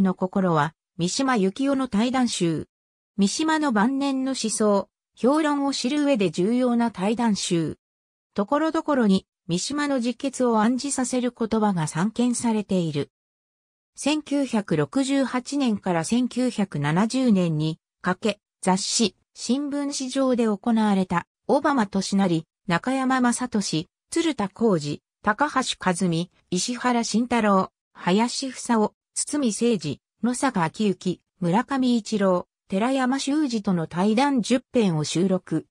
の心は、三島由紀夫の対談集。三島の晩年の思想、評論を知る上で重要な対談集。ところどころに、三島の実決を暗示させる言葉が散見されている。1968年から1970年にかけ、雑誌、新聞市場で行われた、小浜俊成、中山正俊、鶴田浩二、高橋和美、石原慎太郎、林房夫、堤誠二、野坂昭之、村上一郎、寺山修司との対談10編を収録。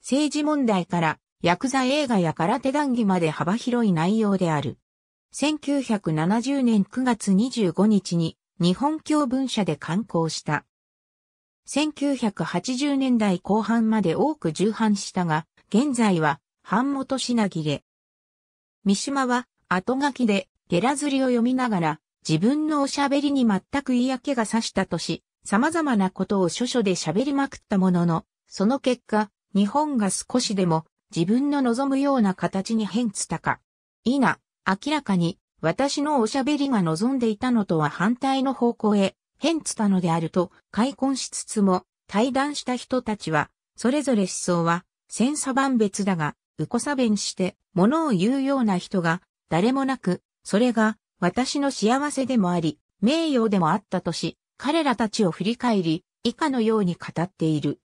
政治問題からヤクザ映画や空手談義まで幅広い内容である。1970年9月25日に日本教文社で刊行した。1980年代後半まで多く重版したが、現在は版元品切れ。三島は後書きでゲラ釣りを読みながら自分のおしゃべりに全く嫌気がさしたとし、様々なことを書書で喋りまくったものの、その結果、日本が少しでも自分の望むような形に変つたか。いな、明らかに私のおしゃべりが望んでいたのとは反対の方向へ変つたのであると開墾しつつも対談した人たちはそれぞれ思想は千差万別だが、うこさ弁して物を言うような人が誰もなく、それが私の幸せでもあり、名誉でもあったとし、彼らたちを振り返り、以下のように語っている。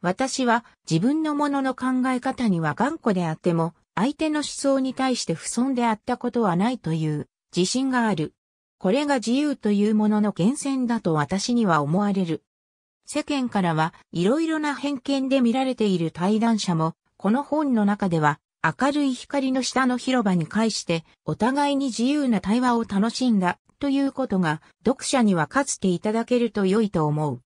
私は自分のものの考え方には頑固であっても、相手の思想に対して不損であったことはないという自信がある。これが自由というものの源泉だと私には思われる。世間からはいろいろな偏見で見られている対談者も、この本の中では明るい光の下の広場に介してお互いに自由な対話を楽しんだということが読者にはかつていただけると良いと思う。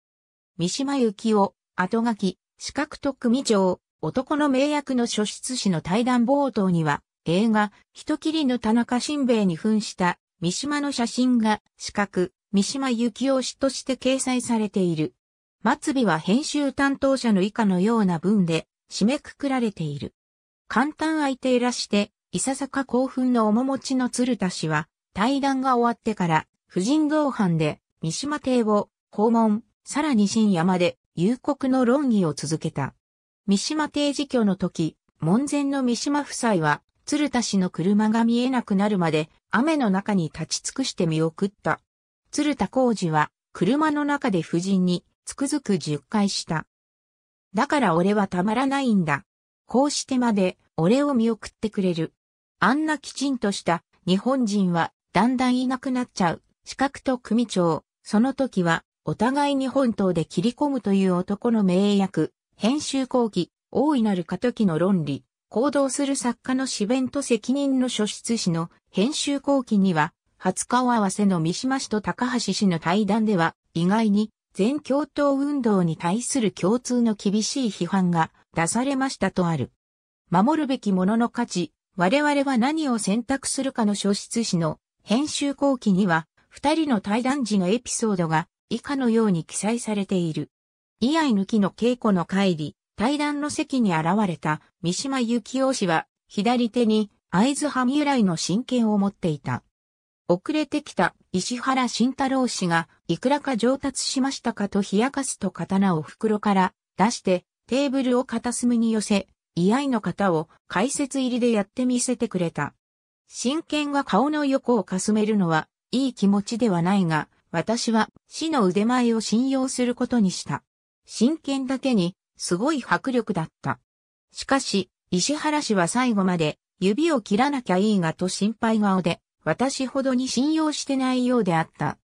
三島由紀夫、後書き、四角と組長、男の名役の書出誌の対談冒頭には、映画、人切りの田中新兵衛に扮した三島の写真が四角、三島由紀夫氏として掲載されている。末尾は編集担当者の以下のような文で締めくくられている。簡単相手いらして、いささか興奮の面持ちの鶴田氏は、対談が終わってから、婦人同伴で三島邸を訪問、さらに深夜まで夕刻の論議を続けた。三島邸自居の時、門前の三島夫妻は、鶴田氏の車が見えなくなるまで、雨の中に立ち尽くして見送った。鶴田浩二は、車の中で夫人に、つくづく十回した。だから俺はたまらないんだ。こうしてまで、俺を見送ってくれる。あんなきちんとした日本人はだんだんいなくなっちゃう。四角と組長。その時はお互いに本島で切り込むという男の名役。編集後期、大いなる過渡期の論理、行動する作家の詩弁と責任の書出誌の編集後期には、初顔合わせの三島氏と高橋氏の対談では、意外に全共闘運動に対する共通の厳しい批判が出されましたとある。守るべきものの価値、我々は何を選択するかの書出誌の編集後期には、二人の対談時のエピソードが以下のように記載されている。居合抜きの稽古の帰り、対談の席に現れた三島幸雄氏は、左手に会津派由来の真剣を持っていた。遅れてきた石原慎太郎氏がいくらか上達しましたかと冷やかすと刀を袋から出してテーブルを片隅に寄せ、居合の方を解説入りでやってみせてくれた。真剣が顔の横をかすめるのはいい気持ちではないが、私は死の腕前を信用することにした。真剣だけに、すごい迫力だった。しかし、石原氏は最後まで、指を切らなきゃいいがと心配顔で、私ほどに信用してないようであった。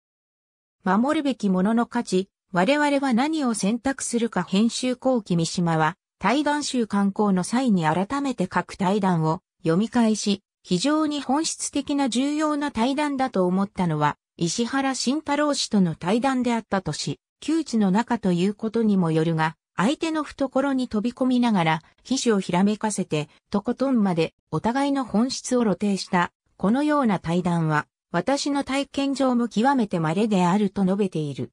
守るべきものの価値、我々は何を選択するか編集後期三島は、対談集刊行の際に改めて各対談を読み返し、非常に本質的な重要な対談だと思ったのは、石原慎太郎氏との対談であったとし、窮地の中ということにもよるが、相手の懐に飛び込みながら、皮脂をひらめかせて、とことんまでお互いの本質を露呈した、このような対談は、私の体験上も極めて稀であると述べている。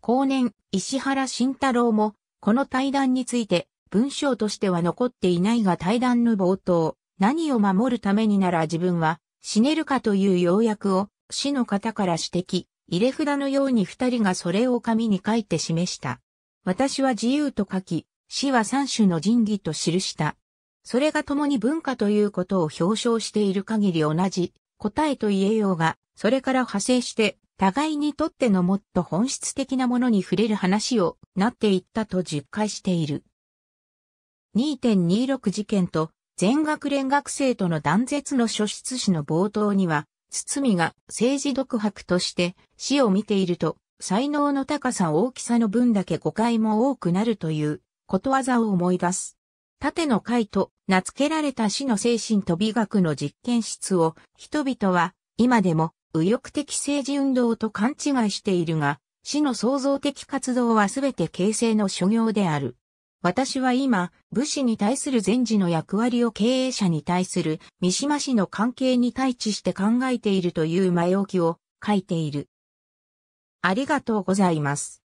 後年、石原慎太郎も、この対談について、文章としては残っていないが対談の冒頭、何を守るためになら自分は死ねるかという要約を死の方から指摘、入れ札のように二人がそれを紙に書いて示した。私は自由と書き、死は三種の神器と記した。それが共に文化ということを表彰している限り同じ答えと言えようが、それから派生して互いにとってのもっと本質的なものに触れる話をなっていったと実感している。2.26事件と全学連学生との断絶の書出史の冒頭には、堤が政治独白として死を見ていると、才能の高さ大きさの分だけ誤解も多くなるということわざを思い出す。縦の回と名付けられた死の精神と美学の実験室を人々は今でも右翼的政治運動と勘違いしているが、死の創造的活動はすべて形成の所業である。私は今、武士に対する前時の役割を経営者に対する三島氏の関係に対峙して考えているという前置きを書いている。ありがとうございます。